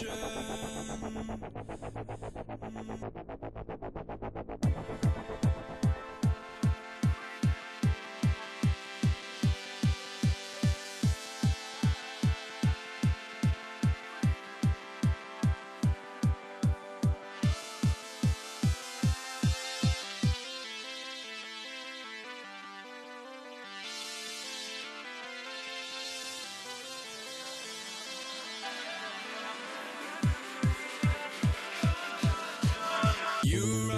ocean You're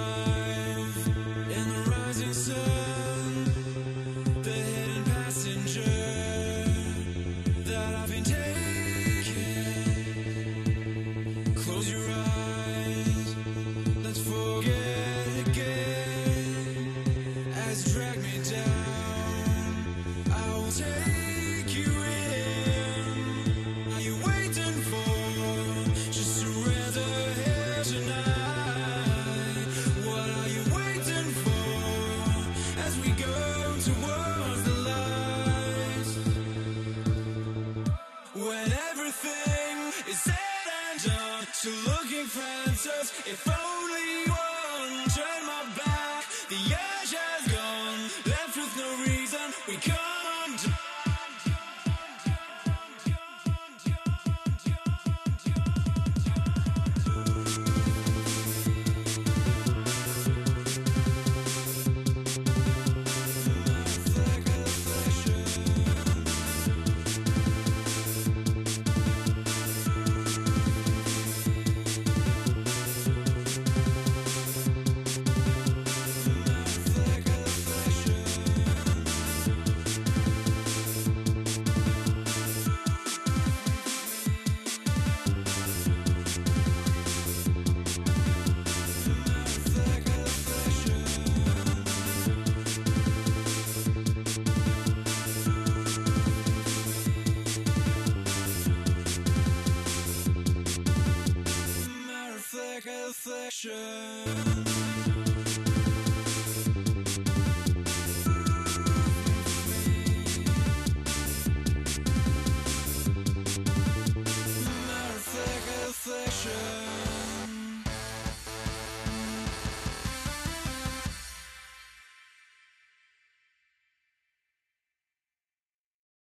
answers. If I Action.